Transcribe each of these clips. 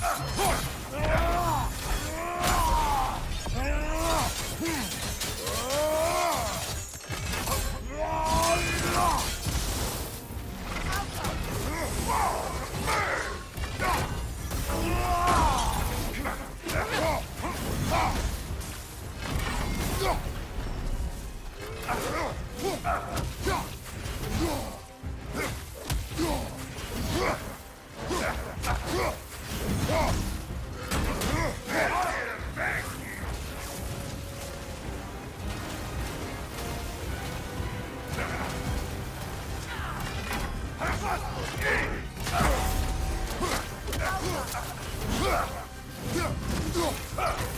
Uh, Ah!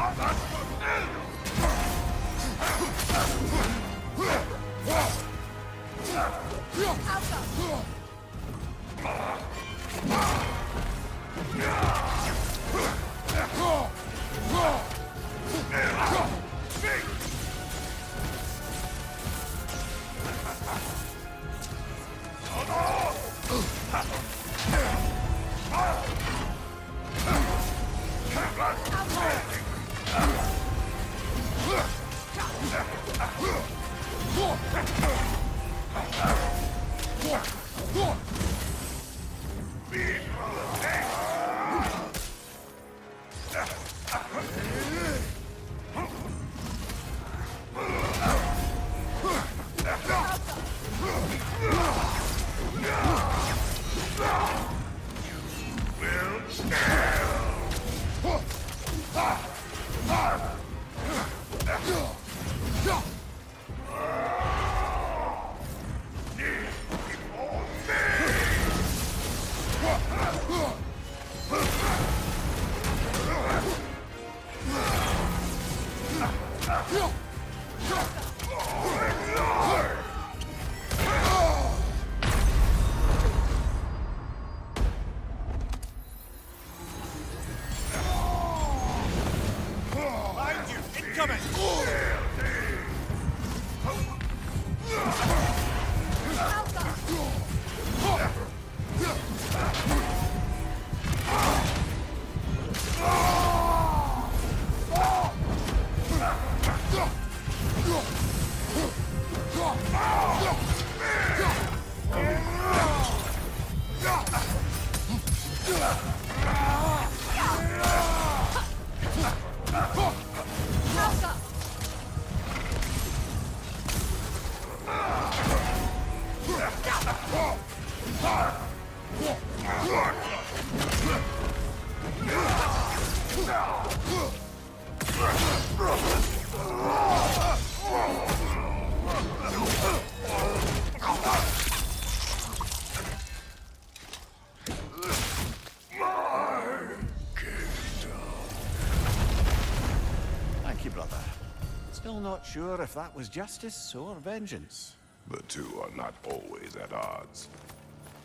Oh, that's good. You! Incoming! Still not sure if that was justice or vengeance. The two are not always at odds.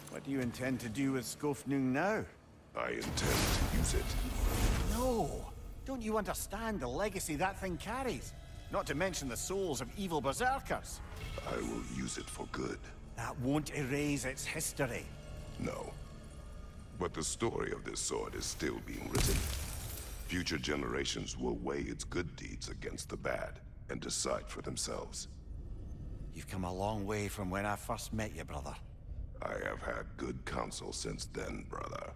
What do you intend to do with Skofnung now? I intend to use it. No! Don't you understand the legacy that thing carries? Not to mention the souls of evil berserkers. I will use it for good. That won't erase its history. No. But the story of this sword is still being written. Future generations will weigh its good deeds against the bad and decide for themselves. You've come a long way from when I first met you, brother. I have had good counsel since then, brother.